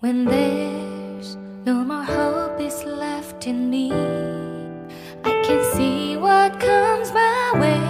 When there's no more hope is left in me, I can see what comes my way.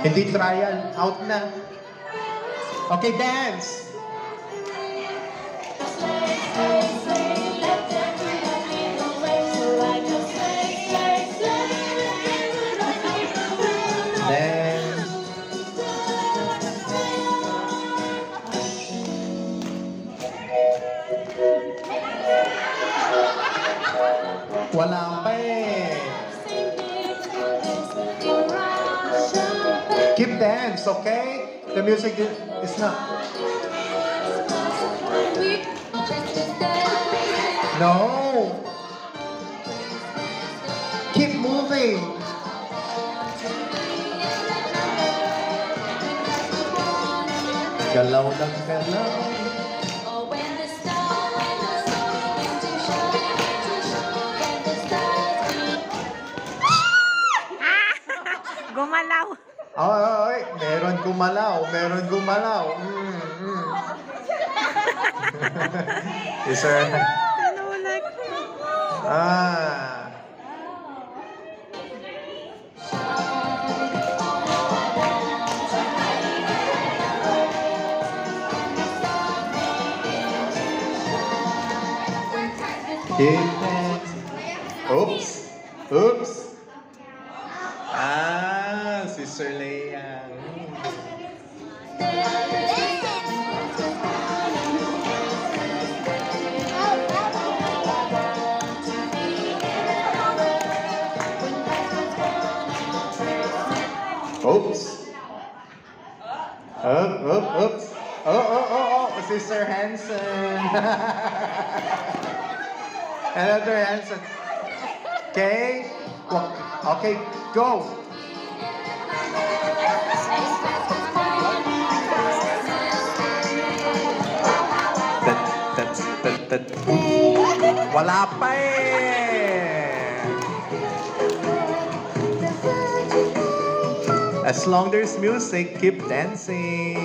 Hindi trial, out na. Okay, dance! Dance. Wala pa eh. Dance, okay? The music is not. No. Keep moving. Galaw lang galaw. Ah! Gumalaw. Ay, meron kumalaw, meron kumalaw. Mm, mm. Isa. ah. Oops. Oops. Up, up, oops. Oh, oh, oh, oh, si Sir Hansen. Another Hansen. Okay. Okay, go. Wala pa eh. As long there's music, keep dancing.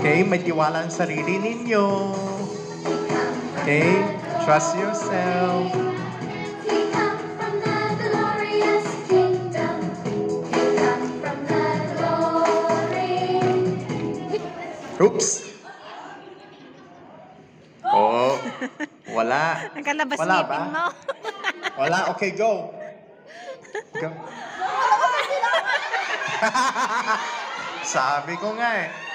Okay, may tiwala ang sarili ninyo. Okay, trust yourself. Oops. Oh, wala. Nagkalabas Wala ngipin ba? mo. Wala, okay, go. Go. Sabi ko nga eh.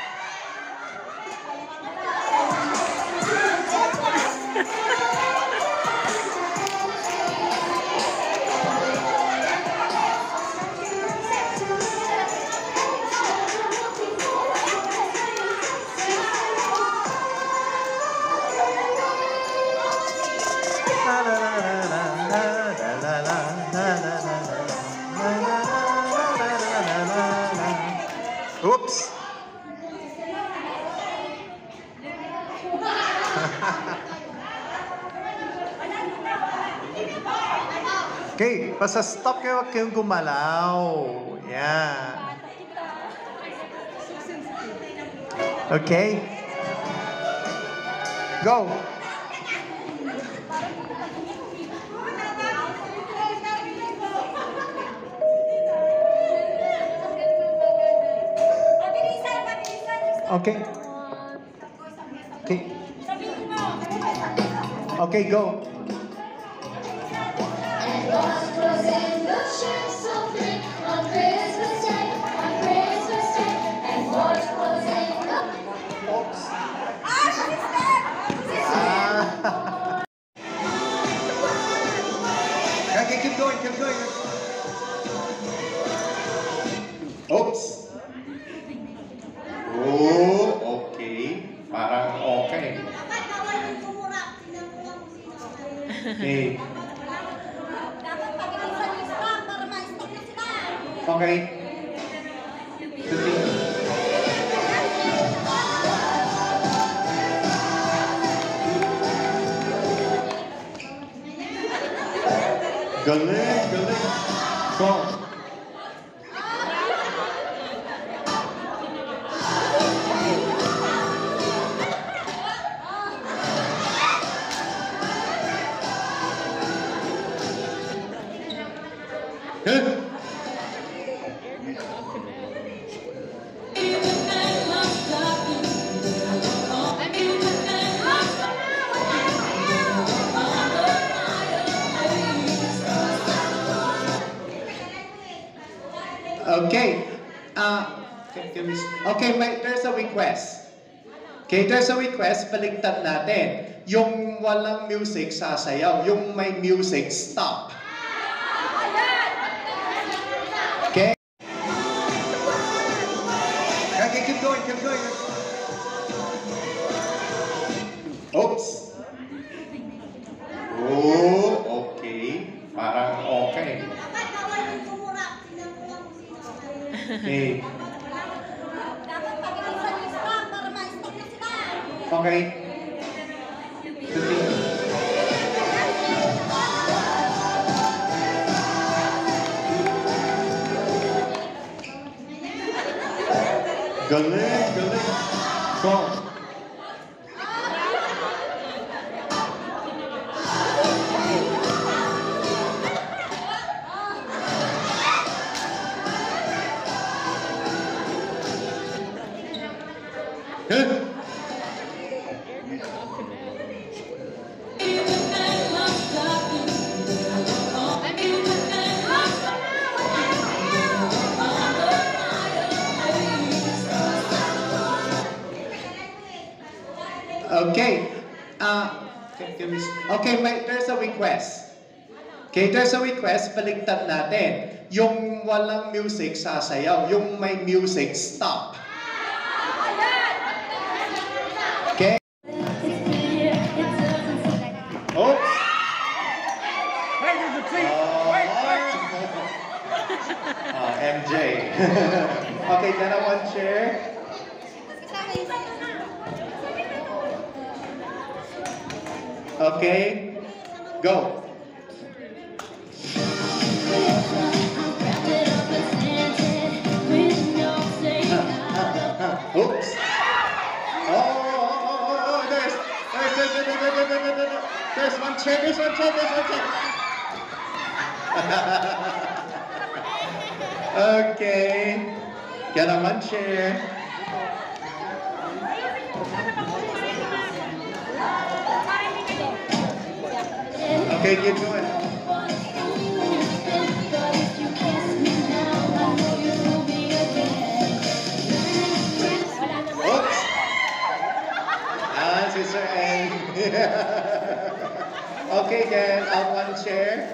Okay, basta stop kayo, huwag kayong gumalaw. Yan. Okay? Go! Okay. Okay. Okay, go. Galing, galing. Go. Good. Okay, may, there's a request. Okay, there's a request, baligtad natin. Yung walang music, sasayaw. Yung may music, stop. Okay, keep going, keep going. Oops. Oh, okay. Parang okay. Dapat Okay. Continue. Galing, galing. Go. Okay. Uh, okay, may, there's a request. Okay, there's a request, baligtad natin. Yung walang music, sasayaw. Yung may music, stop. Okay? Oops! Hey, there's a tree. Oh, Wait, wait. oh, MJ. okay, can I one chair? Okay, go. Oops. Oh, oh, oh, oh, oh, oh, there's, there's, there's, there's, there's, there's, there's, there's, there's one chair, there's one chair, there's one chair. okay, get on one chair. Okay, keep going. Oops. Ah, si Sir N. okay, then, on one chair.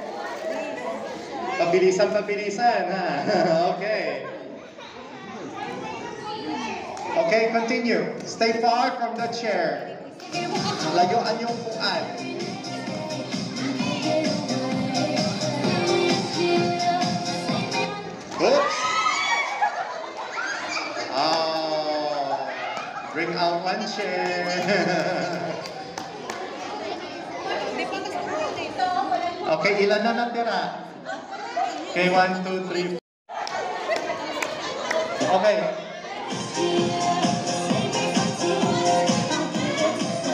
Pabilisan, pabilisan, ha? okay. Okay, continue. Stay far from the chair. Layuan yung puan. Chair. okay, ilan na natira? Okay, one, two, three. Okay.